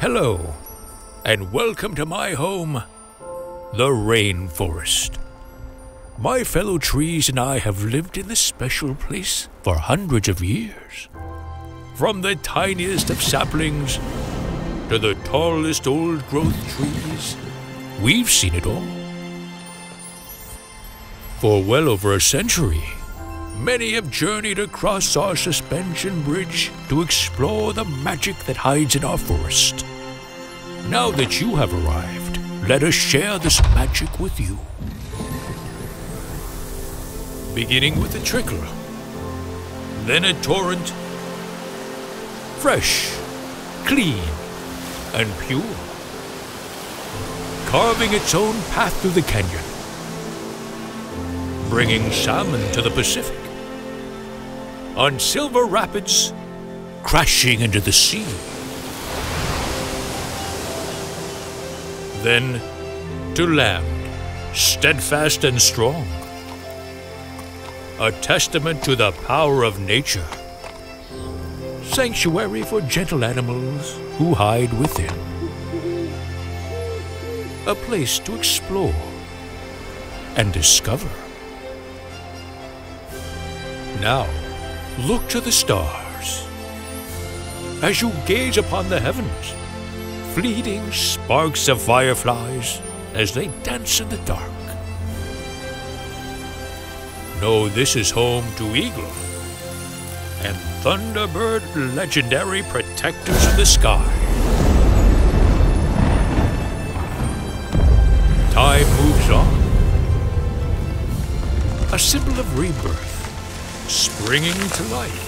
Hello, and welcome to my home, the rainforest. My fellow trees and I have lived in this special place for hundreds of years. From the tiniest of saplings to the tallest old growth trees, we've seen it all. For well over a century, many have journeyed across our suspension bridge to explore the magic that hides in our forest. Now that you have arrived, let us share this magic with you. Beginning with a trickle, then a torrent, fresh, clean, and pure, carving its own path through the canyon, bringing salmon to the Pacific, on silver rapids, crashing into the sea. Then to land, steadfast and strong, a testament to the power of nature, sanctuary for gentle animals who hide within, a place to explore and discover. Now, look to the stars. As you gaze upon the heavens, fleeting sparks of fireflies as they dance in the dark. No, this is home to Eagle and Thunderbird, legendary protectors of the sky. Time moves on. A symbol of rebirth, springing to life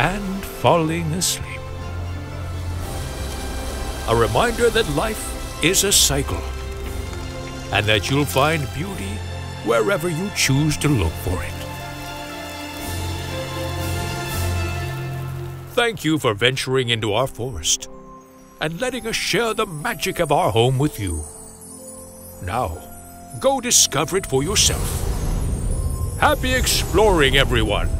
and falling asleep. A reminder that life is a cycle and that you'll find beauty wherever you choose to look for it. Thank you for venturing into our forest and letting us share the magic of our home with you. Now, go discover it for yourself. Happy exploring, everyone!